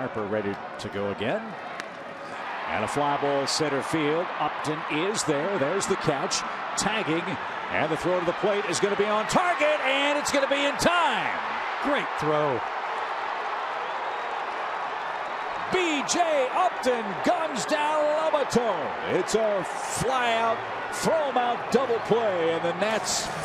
Harper ready to go again. And a fly ball center field. Upton is there. There's the catch. Tagging. And the throw to the plate is going to be on target. And it's going to be in time. Great throw. B.J. Upton guns down Lobaton. It's a fly out, throw him out double play. And the Nats.